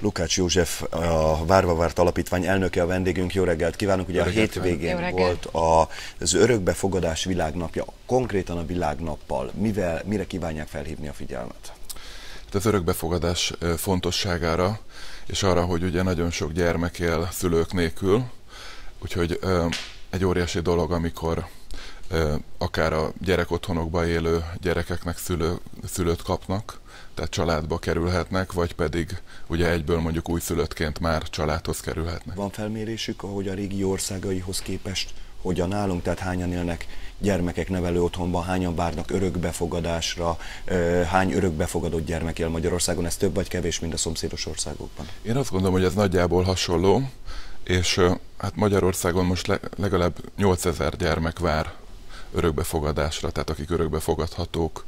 Lukács József, a Várva Várt Alapítvány elnöke a vendégünk. Jó reggelt kívánunk! Ugye a hétvégén volt a, az örökbefogadás világnapja, konkrétan a világnappal. Mivel, mire kívánják felhívni a figyelmet? Hát az örökbefogadás fontosságára, és arra, hogy ugye nagyon sok gyermek él szülők nélkül, úgyhogy egy óriási dolog, amikor akár a gyerekotthonokba élő gyerekeknek szülő, szülőt kapnak, tehát családba kerülhetnek, vagy pedig ugye egyből mondjuk újszülöttként már családhoz kerülhetnek. Van felmérésük, ahogy a régi országaihoz képest hogyan állunk, tehát hányan élnek gyermekek nevelő otthonban, hányan várnak örökbefogadásra, hány örökbefogadott gyermek él Magyarországon, ez több vagy kevés, mint a szomszédos országokban? Én azt gondolom, hogy ez nagyjából hasonló, és hát Magyarországon most legalább 8000 gyermek vár örökbefogadásra, tehát akik örökbefogadhatók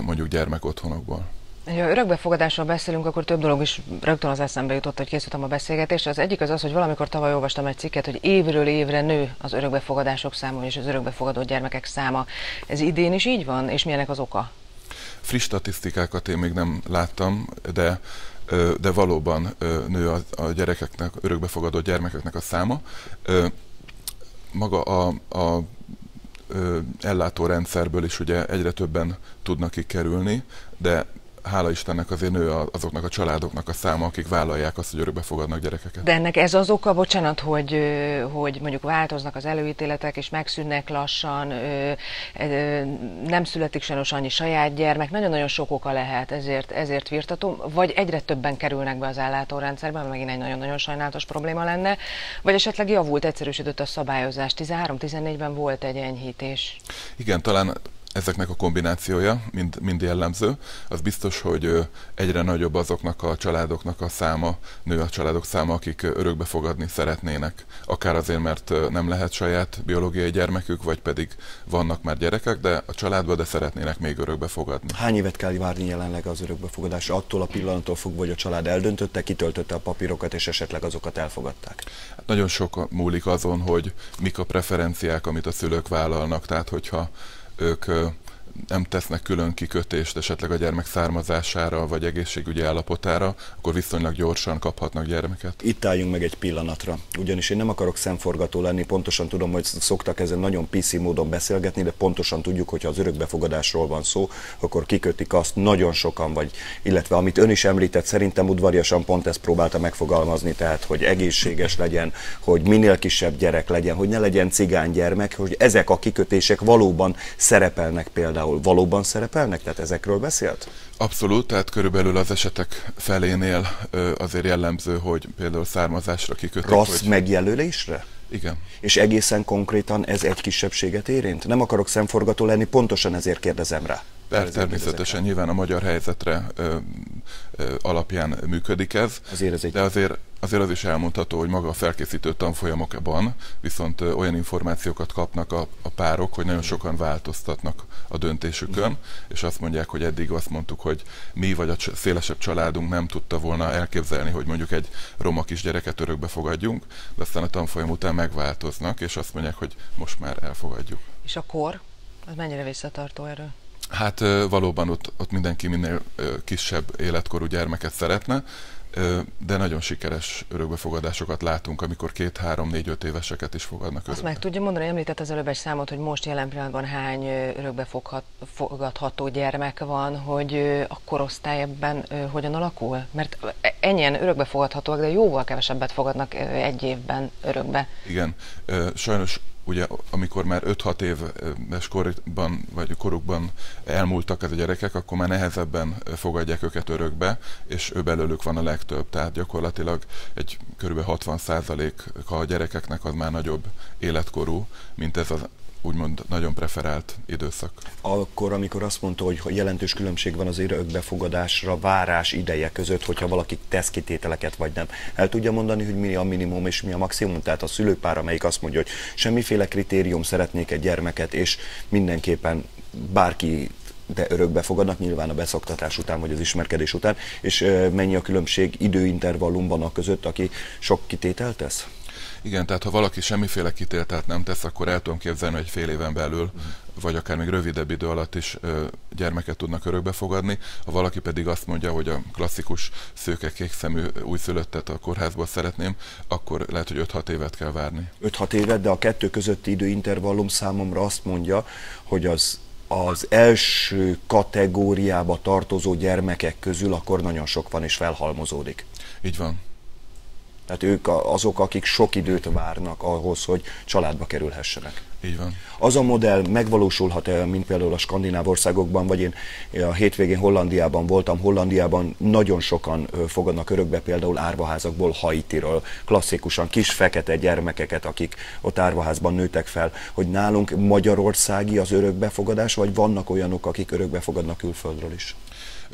mondjuk gyermekotthonokból. Ha örökbefogadásról beszélünk, akkor több dolog is rögtön az eszembe jutott, hogy készültem a beszélgetésre. Az egyik az az, hogy valamikor tavaly olvastam egy cikket, hogy évről évre nő az örökbefogadások száma és az örökbefogadott gyermekek száma. Ez idén is így van, és milyenek az oka? Friss statisztikákat én még nem láttam, de de valóban nő a, a gyerekeknek, örökbefogadott gyermekeknek a száma. Maga a, a ellátórendszerből is ugye egyre többen tudnak kikerülni, de hála Istennek azért nő azoknak a családoknak a száma, akik vállalják azt, hogy örökbe fogadnak gyerekeket. De ennek ez az oka, bocsánat, hogy, hogy mondjuk változnak az előítéletek, és megszűnnek lassan, nem születik sajnos annyi saját gyermek, nagyon-nagyon sok oka lehet, ezért, ezért virtatom, vagy egyre többen kerülnek be az ellátórendszerbe, mert megint egy nagyon-nagyon sajnálatos probléma lenne, vagy esetleg javult, egyszerűsödött a szabályozás. 13-14-ben volt egy enyhítés. Igen, talán ezeknek a kombinációja mind, mind jellemző. Az biztos, hogy egyre nagyobb azoknak a családoknak a száma, nő a családok száma, akik örökbe fogadni szeretnének. Akár azért, mert nem lehet saját biológiai gyermekük, vagy pedig vannak már gyerekek, de a családba, de szeretnének még örökbe fogadni. Hány évet kell várni jelenleg az örökbefogadásra? Attól a pillanattól fogva, hogy a család eldöntötte, kitöltötte a papírokat, és esetleg azokat elfogadták? Hát nagyon sok múlik azon, hogy mik a preferenciák, amit a szülők vállalnak. Tehát, hogyha ők nem tesznek külön kikötést esetleg a gyermek származására vagy egészségügyi állapotára, akkor viszonylag gyorsan kaphatnak gyermeket. Itt álljunk meg egy pillanatra, ugyanis én nem akarok szemforgató lenni, pontosan tudom, hogy szoktak ezen nagyon PC módon beszélgetni, de pontosan tudjuk, hogy ha az örökbefogadásról van szó, akkor kikötik azt nagyon sokan, vagy illetve amit ön is említett, szerintem udvariasan pont ezt próbálta megfogalmazni, tehát hogy egészséges legyen, hogy minél kisebb gyerek legyen, hogy ne legyen cigány gyermek, hogy ezek a kikötések valóban szerepelnek például valóban szerepelnek? Tehát ezekről beszélt? Abszolút, tehát körülbelül az esetek felénél azért jellemző, hogy például származásra kikötik. Rassz hogy... megjelölésre? Igen. És egészen konkrétan ez egy kisebbséget érint? Nem akarok szemforgató lenni, pontosan ezért kérdezem rá. Persze, természetesen nyilván a magyar helyzetre ö, alapján működik ez, azért ez egy... de azért, azért az is elmondható, hogy maga a felkészítő tanfolyamokban viszont olyan információkat kapnak a, a párok, hogy nagyon sokan változtatnak a döntésükön, és azt mondják, hogy eddig azt mondtuk, hogy mi vagy a szélesebb családunk nem tudta volna elképzelni, hogy mondjuk egy roma kisgyereket örökbe fogadjunk, de aztán a tanfolyam után megváltoznak, és azt mondják, hogy most már elfogadjuk. És a kor? Az mennyire visszatartó erről? Hát valóban ott, ott mindenki minél kisebb életkorú gyermeket szeretne, de nagyon sikeres örökbefogadásokat látunk, amikor két, három, négy, öt éveseket is fogadnak örökbe. Azt meg tudja mondani, említett az előbb egy számot, hogy most jelen pillanatban hány örökbefogadható gyermek van, hogy a korosztály ebben hogyan alakul? Mert ennyien örökbefogadhatóak, de jóval kevesebbet fogadnak egy évben örökbe. Igen, sajnos ugye amikor már 5-6 éves korukban, vagy korukban elmúltak ez a gyerekek, akkor már nehezebben fogadják őket örökbe, és ő belőlük van a legtöbb. Tehát gyakorlatilag egy kb. 60%-a a gyerekeknek az már nagyobb életkorú, mint ez az úgymond nagyon preferált időszak. Akkor, amikor azt mondta, hogy jelentős különbség van az örökbefogadásra várás ideje között, hogyha valaki tesz kitételeket vagy nem. El tudja mondani, hogy mi a minimum és mi a maximum? Tehát a szülőpár, amelyik azt mondja, hogy semmiféle kritérium szeretnék egy gyermeket, és mindenképpen bárki de örökbe fogadnak, nyilván a beszoktatás után, vagy az ismerkedés után, és mennyi a különbség időintervallumban a között, aki sok kitételt tesz? Igen, tehát ha valaki semmiféle kitételt nem tesz, akkor el tudom képzelni, hogy fél éven belül vagy akár még rövidebb idő alatt is gyermeket tudnak örökbe fogadni. Ha valaki pedig azt mondja, hogy a klasszikus szőke kékszemű újszülöttet a kórházból szeretném, akkor lehet, hogy 5-6 évet kell várni. 5-6 évet, de a kettő közötti időintervallum számomra azt mondja, hogy az az első kategóriába tartozó gyermekek közül akkor nagyon sok van és felhalmozódik. Így van. Tehát ők azok, akik sok időt várnak ahhoz, hogy családba kerülhessenek. Így van. Az a modell megvalósulhat-e, mint például a skandináv országokban, vagy én a hétvégén Hollandiában voltam, Hollandiában nagyon sokan fogadnak örökbe például árvaházakból Haitiről, klasszikusan kis fekete gyermekeket, akik ott árvaházban nőtek fel, hogy nálunk magyarországi az örökbefogadás, vagy vannak olyanok, akik örökbefogadnak külföldről is?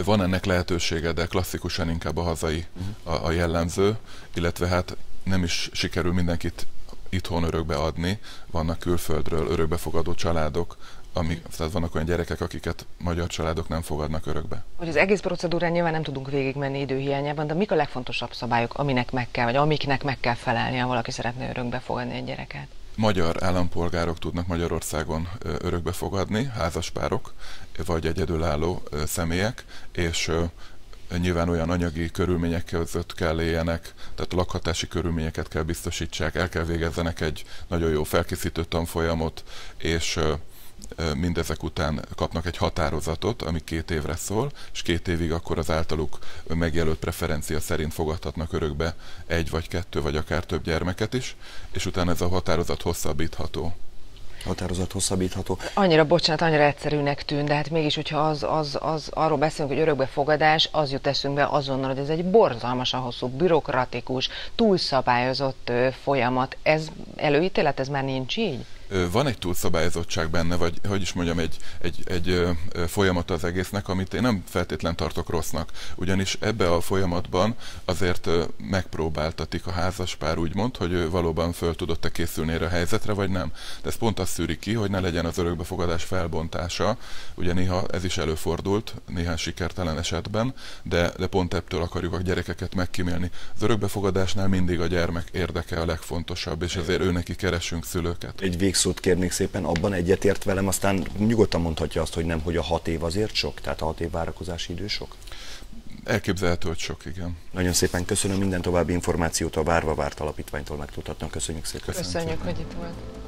Van ennek lehetősége, de klasszikusan inkább a hazai uh-huh. a, a jellemző, illetve hát nem is sikerül mindenkit itthon örökbe adni, vannak külföldről örökbefogadó családok, amik, tehát vannak olyan gyerekek, akiket magyar családok nem fogadnak örökbe. Hogy az egész procedúrán nyilván nem tudunk végigmenni időhiányában, de mik a legfontosabb szabályok, aminek meg kell, vagy amiknek meg kell felelni, ha valaki szeretne örökbe fogadni egy gyereket? Magyar állampolgárok tudnak Magyarországon örökbe fogadni, házaspárok, vagy egyedülálló személyek, és nyilván olyan anyagi körülmények között kell éljenek, tehát lakhatási körülményeket kell biztosítsák, el kell végezzenek egy nagyon jó felkészítő tanfolyamot, és mindezek után kapnak egy határozatot, ami két évre szól, és két évig akkor az általuk megjelölt preferencia szerint fogadhatnak örökbe egy vagy kettő, vagy akár több gyermeket is, és utána ez a határozat hosszabbítható határozat hosszabbítható. Annyira, bocsánat, annyira egyszerűnek tűnt, de hát mégis, hogyha az, az, az arról beszélünk, hogy örökbefogadás, az jut eszünkbe azonnal, hogy ez egy borzalmasan hosszú, bürokratikus, túlszabályozott folyamat. Ez előítélet, ez már nincs így? Van egy túlszabályozottság benne, vagy hogy is mondjam, egy, egy, egy folyamat az egésznek, amit én nem feltétlen tartok rossznak. Ugyanis ebbe a folyamatban azért megpróbáltatik a házaspár úgymond, hogy ő valóban föl tudott-e készülni erre a helyzetre, vagy nem. De ez pont azt szűri ki, hogy ne legyen az örökbefogadás felbontása. Ugye néha ez is előfordult, néhány sikertelen esetben, de, de pont ebből akarjuk a gyerekeket megkímélni. Az örökbefogadásnál mindig a gyermek érdeke a legfontosabb, és ezért ő keresünk szülőket. Egy végszót kérnék szépen, abban egyetért velem, aztán nyugodtan mondhatja azt, hogy nem, hogy a hat év azért sok, tehát a hat év várakozási idő sok? Elképzelhető, hogy sok, igen. Nagyon szépen köszönöm minden további információt a Várva Várt Alapítványtól megtudhatnak. Köszönjük szépen. Köszönjük, Köszönjük hogy itt volt.